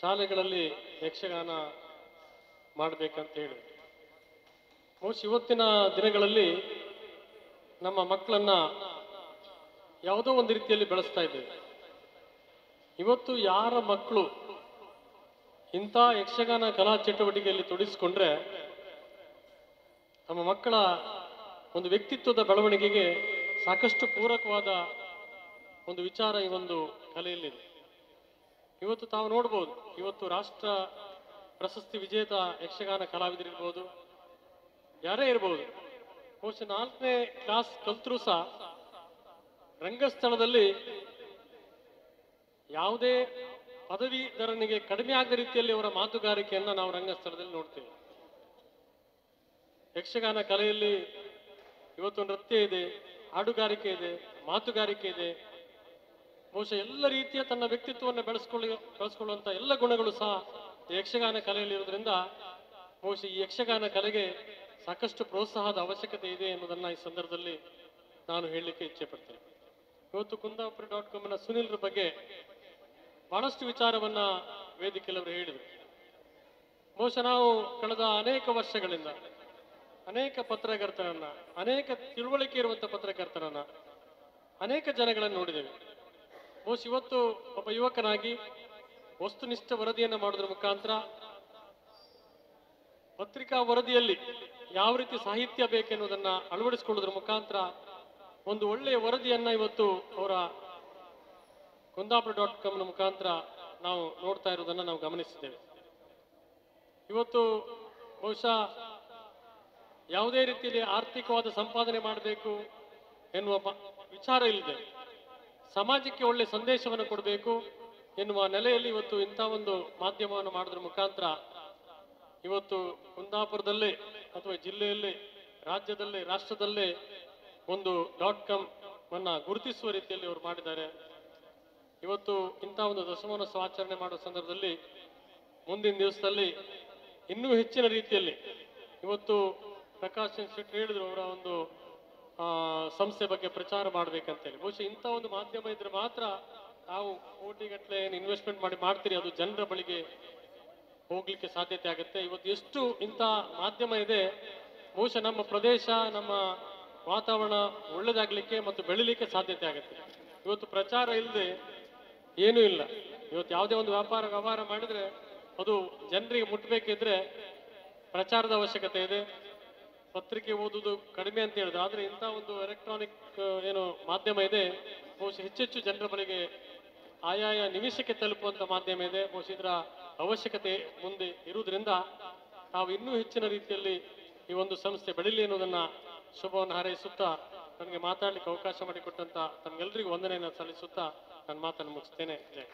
ಶಾಲೆಗಳಲ್ಲಿ ಯಕ್ಷಗಾನ ಮಾಡಬೇಕಂತ ಹೇಳಿ. ಬಹುಶಃ ಇವತ್ತಿನ ದಿನಗಳಲ್ಲಿ ನಮ್ಮ ಮಕ್ಕಳನ್ನ ಯಾವುದೋ ಒಂದು ರೀತಿಯಲ್ಲಿ ಬೆಳೆಸ್ತಾ ಇದ್ದೇವೆ. ಇವತ್ತು ಯಾರ ಮಕ್ಕಳು ಇಂಥ ಯಕ್ಷಗಾನ ಕಲಾ ಚಟುವಟಿಕೆಯಲ್ಲಿ ತೊಡಗಿಸಿಕೊಂಡ್ರೆ ನಮ್ಮ ಮಕ್ಕಳ ಒಂದು ವ್ಯಕ್ತಿತ್ವದ ಬೆಳವಣಿಗೆಗೆ ಸಾಕಷ್ಟು ಪೂರಕವಾದ ಒಂದು ವಿಚಾರ ಈ ಒಂದು ಕಲೆಯಲ್ಲಿದೆ. ಇವತ್ತು ತಾವು ನೋಡ್ಬೋದು. ಇವತ್ತು ರಾಷ್ಟ್ರ ಪ್ರಶಸ್ತಿ ವಿಜೇತ ಯಕ್ಷಗಾನ ಕಲಾವಿದರಿರ್ಬೋದು. ಯಾರೇ ಇರ್ಬೋದು. ಬಹುಶಃ ನಾಲ್ಕನೇ ಕ್ಲಾಸ್ ಕಲ್ತರೂ ಸಹ ರಂಗಸ್ಥಳದಲ್ಲಿ ಯಾವುದೇ ಪದವೀಧರನಿಗೆ ಕಡಿಮೆ ಆಗದ ರೀತಿಯಲ್ಲಿ ಅವರ ಮಾತುಗಾರಿಕೆಯನ್ನ ನಾವು ರಂಗಸ್ಥಳದಲ್ಲಿ ನೋಡ್ತೇವೆ. ಯಕ್ಷಗಾನ ಕಲೆಯಲ್ಲಿ ಇವತ್ತು ನೃತ್ಯ ಇದೆ, ಹಾಡುಗಾರಿಕೆ ಇದೆ, ಮಾತುಗಾರಿಕೆ ಇದೆ. ಬಹುಶಃ ಎಲ್ಲ ರೀತಿಯ ತನ್ನ ವ್ಯಕ್ತಿತ್ವವನ್ನು ಬೆಳೆಸ್ಕೊಳ್ಳಿ, ಬೆಳೆಸ್ಕೊಳ್ಳುವಂತ ಎಲ್ಲ ಗುಣಗಳು ಸಹ ಯಕ್ಷಗಾನ ಕಲೆಯಲ್ಲಿ ಇರೋದ್ರಿಂದ ಬಹುಶಃ ಈ ಯಕ್ಷಗಾನ ಕಲೆಗೆ ಸಾಕಷ್ಟು ಪ್ರೋತ್ಸಾಹದ ಅವಶ್ಯಕತೆ ಇದೆ ಎನ್ನುವುದನ್ನ ಈ ಸಂದರ್ಭದಲ್ಲಿ ನಾನು ಹೇಳಲಿಕ್ಕೆ ಇಚ್ಛೆ ಪಡ್ತೇನೆ. ಇವತ್ತು ಕುಂದಾಪುರ ಡಾಟ್ ಕಾಮ್ನ ಸುನಿಲ್ರ ಬಗ್ಗೆ ಬಹಳಷ್ಟು ವಿಚಾರವನ್ನ ವೇದಿಕೆಯಲ್ಲವರು ಹೇಳಿದರು. ಬಹುಶಃ ನಾವು ಕಳೆದ ಅನೇಕ ವರ್ಷಗಳಿಂದ ಅನೇಕ ಪತ್ರಕರ್ತರನ್ನ, ಅನೇಕ ತಿಳುವಳಿಕೆ ಇರುವಂತ ಪತ್ರಕರ್ತರನ್ನ ಅನೇಕ ಜನಗಳನ್ನು ನೋಡಿದ್ದೇವೆ. ಬಹುಶಃ ಇವತ್ತು ಒಬ್ಬ ಯುವಕನಾಗಿ ವಸ್ತುನಿಷ್ಠ ವರದಿಯನ್ನು ಮಾಡೋದ್ರ ಮುಖಾಂತರ ಪತ್ರಿಕಾ ವರದಿಯಲ್ಲಿ ಯಾವ ರೀತಿ ಸಾಹಿತ್ಯ ಬೇಕೆನ್ನುವುದನ್ನ ಅಳವಡಿಸಿಕೊಳ್ಳೋದ್ರ ಮುಖಾಂತರ ಒಂದು ಒಳ್ಳೆಯ ವರದಿಯನ್ನ ಇವತ್ತು ಅವರ ಕುಂದಾಪುರ ಡಾಟ್ ಕಾಮ್ನ ಮುಖಾಂತರ ನಾವು ನೋಡ್ತಾ ಇರೋದನ್ನ ನಾವು ಗಮನಿಸಿದ್ದೇವೆ. ಇವತ್ತು ಬಹುಶಃ ಯಾವುದೇ ರೀತಿಯಲ್ಲಿ ಆರ್ಥಿಕವಾದ ಸಂಪಾದನೆ ಮಾಡಬೇಕು ಎನ್ನುವ ವಿಚಾರ ಇಲ್ಲದೆ. ಸಮಾಜಕ್ಕೆ ಒಳ್ಳೆ ಸಂದೇಶವನ್ನು ಕೊಡಬೇಕು ಎನ್ನುವ ನೆಲೆಯಲ್ಲಿ ಇವತ್ತು ಇಂಥ ಒಂದು ಮಾಧ್ಯಮವನ್ನು ಮಾಡೋದ್ರ ಮುಖಾಂತರ ಇವತ್ತು ಕುಂದಾಪುರದಲ್ಲೇ ಅಥವಾ ಜಿಲ್ಲೆಯಲ್ಲೇ, ರಾಜ್ಯದಲ್ಲೇ, ರಾಷ್ಟ್ರದಲ್ಲೇ ಒಂದು ಡಾಟ್ ಕಾಮ್ ಅನ್ನ ಗುರುತಿಸುವ ರೀತಿಯಲ್ಲಿ ಅವರು ಮಾಡಿದ್ದಾರೆ. ಇವತ್ತು ಇಂಥ ಒಂದು ದಶಮಾನೋತ್ಸವ ಆಚರಣೆ ಮಾಡುವ ಸಂದರ್ಭದಲ್ಲಿ ಮುಂದಿನ ದಿವಸದಲ್ಲಿ ಇನ್ನೂ ಹೆಚ್ಚಿನ ರೀತಿಯಲ್ಲಿ ಇವತ್ತು ಪ್ರಕಾಶ್ ಶೆಟ್ಟಿ ಹೇಳಿದ್ರು ಅವರ ಒಂದು ಸಂಸ್ಥೆ ಬಗ್ಗೆ ಪ್ರಚಾರ ಮಾಡ್ಬೇಕಂತೇಳಿ. ಬಹುಶಃ ಇಂಥ ಒಂದು ಮಾಧ್ಯಮ ಇದ್ರೆ ಮಾತ್ರ ನಾವು ಕೋಟಿಗಟ್ಟಲೆ ಏನು ಇನ್ವೆಸ್ಟ್ಮೆಂಟ್ ಮಾಡಿ ಮಾಡ್ತೀರಿ, ಅದು ಜನರ ಬಳಿಗೆ ಹೋಗ್ಲಿಕ್ಕೆ ಸಾಧ್ಯತೆ ಆಗುತ್ತೆ. ಇವತ್ತು ಎಷ್ಟು ಇಂಥ ಮಾಧ್ಯಮ ಇದೆ, ಬಹುಶಃ ನಮ್ಮ ಪ್ರದೇಶ, ನಮ್ಮ ವಾತಾವರಣ ಒಳ್ಳೇದಾಗ್ಲಿಕ್ಕೆ ಮತ್ತು ಬೆಳಿಲಿಕ್ಕೆ ಸಾಧ್ಯತೆ ಆಗುತ್ತೆ. ಇವತ್ತು ಪ್ರಚಾರ ಇಲ್ಲದೆ ಏನೂ ಇಲ್ಲ. ಇವತ್ತು ಯಾವುದೇ ಒಂದು ವ್ಯಾಪಾರ ವ್ಯವಹಾರ ಮಾಡಿದ್ರೆ ಅದು ಜನರಿಗೆ ಮುಟ್ಟಬೇಕಿದ್ರೆ ಪ್ರಚಾರದ ಅವಶ್ಯಕತೆ ಇದೆ. ಪತ್ರಿಕೆ ಓದುವುದು ಕಡಿಮೆ ಅಂತ ಹೇಳಿದ್ರು. ಆದ್ರೆ ಇಂಥ ಒಂದು ಎಲೆಕ್ಟ್ರಾನಿಕ್ ಏನು ಮಾಧ್ಯಮ ಇದೆ, ಬಹುಶಃ ಹೆಚ್ಚೆಚ್ಚು ಜನರ ಬಳಿಗೆ ಆಯಾಯ ನಿಮಿಷಕ್ಕೆ ತಲುಪುವಂತ ಮಾಧ್ಯಮ ಇದೆ. ಬಹುಶಃ ಇದರ ಅವಶ್ಯಕತೆ ಮುಂದೆ ಇರುವುದರಿಂದ ನಾವು ಇನ್ನೂ ಹೆಚ್ಚಿನ ರೀತಿಯಲ್ಲಿ ಈ ಒಂದು ಸಂಸ್ಥೆ ಬೆಳಿಲಿ ಅನ್ನೋದನ್ನ ಶುಭವನ್ನು ಹಾರೈಸುತ್ತಾ ನನಗೆ ಮಾತಾಡ್ಲಿಕ್ಕೆ ಅವಕಾಶ ಮಾಡಿಕೊಟ್ಟಂತ ತಮಗೆಲ್ಲರಿಗೂ ವಂದನೆಯನ್ನು ಸಲ್ಲಿಸುತ್ತಾ ನನ್ನ ಮಾತನ್ನು ಮುಗಿಸ್ತೇನೆ. ಜೈ